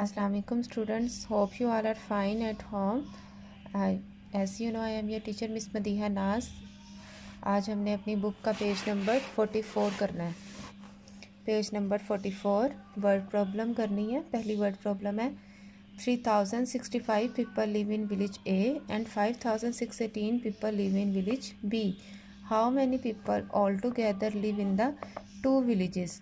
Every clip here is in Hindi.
असलकम students hope you are are fine at home as you know I am your teacher miss Madiha Naz आज हमने अपनी बुक का पेज नंबर 44 करना है। पेज नंबर 44 वर्ड प्रॉब्लम करनी है। पहली वर्ड प्रॉब्लम है 3065 people live in village A and 5618 people live in village B how many people all together live in the two villages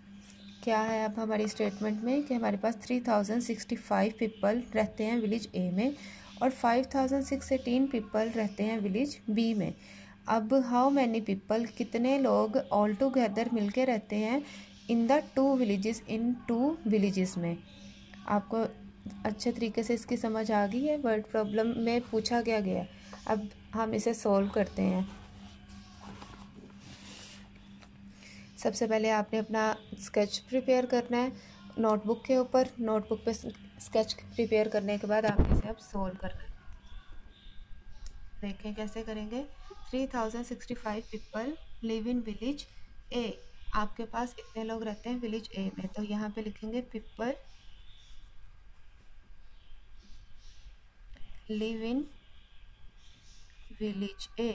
क्या है अब हमारी स्टेटमेंट में कि हमारे पास three thousand sixty five people रहते हैं विलेज ए में और five thousand six eighteen people रहते हैं विलेज बी में। अब हाउ मैनी पीपल कितने लोग ऑल टूगेदर मिल के रहते हैं in the two villages in two villages में? आपको अच्छे तरीके से इसकी समझ आ गई है वर्ड प्रॉब्लम में पूछा गया गया? अब हम इसे सॉल्व करते हैं। सबसे पहले आपने अपना स्केच प्रिपेयर करना है नोटबुक के ऊपर नोटबुक पे स्केच प्रिपेयर करने के बाद आपने इसे अब सोल्व करना है। देखें कैसे करेंगे। Three thousand sixty five people live in village A आपके पास इतने लोग रहते हैं विलेज ए में। तो यहाँ पे लिखेंगे people live in village A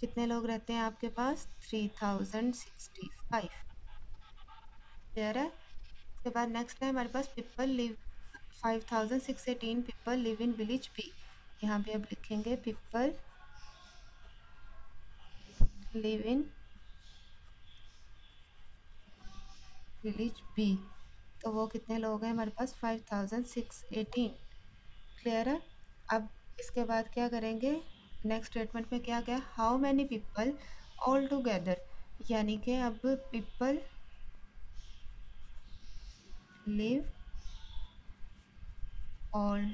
कितने लोग रहते हैं आपके पास? Three thousand sixty five clear है? उसके बाद नेक्स्ट है हमारे पास people live five thousand six eighteen people live in village B यहाँ पे अब लिखेंगे people live in village B तो वो कितने लोग हैं हमारे पास? Five thousand six eighteen clear है? अब इसके बाद क्या करेंगे? नेक्स्ट स्टेटमेंट में क्या गया? How many people all together यानी कि अब पीपल लिव ऑल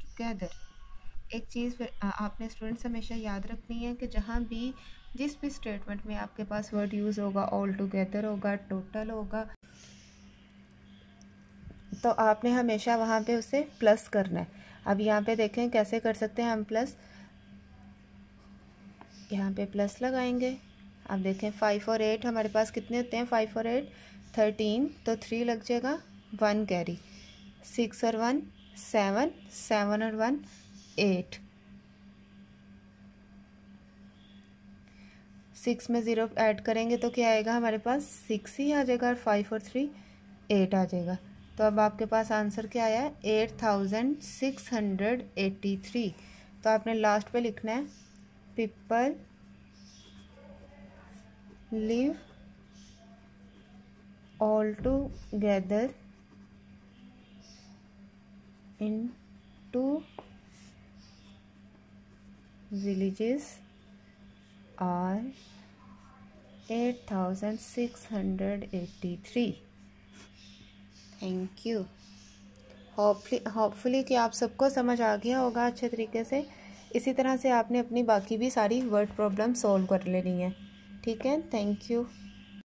टूगेदर एक चीज़ आपने स्टूडेंट्स हमेशा याद रखनी है कि जहाँ भी, जिस भी स्टेटमेंट में आपके पास वर्ड यूज़ होगा ऑल टुगेदर होगा टोटल होगा तो आपने हमेशा वहाँ पे उसे प्लस करना है। अब यहाँ पे देखें कैसे कर सकते हैं हम प्लस यहाँ पे प्लस लगाएँगे। अब देखें फाइव और एट हमारे पास कितने होते हैं? फाइव और एट थर्टीन तो थ्री लग जाएगा वन कैरी सिक्स और वन सेवन सेवन और वन एट सिक्स में ज़ीरो ऐड करेंगे तो क्या आएगा? हमारे पास सिक्स ही आ जाएगा और फाइव और थ्री एट आ जाएगा। तो अब आपके पास आंसर क्या आया? Eight thousand six hundred eighty three तो आपने लास्ट पे लिखना है people live all together in two villages are eight thousand six hundred eighty three thank you hopefully hopefully कि आप सबको समझ आ गया होगा अच्छे तरीके से। इसी तरह से आपने अपनी बाकी भी सारी वर्ड प्रॉब्लम सॉल्व कर लेनी है। ठीक है? Thank you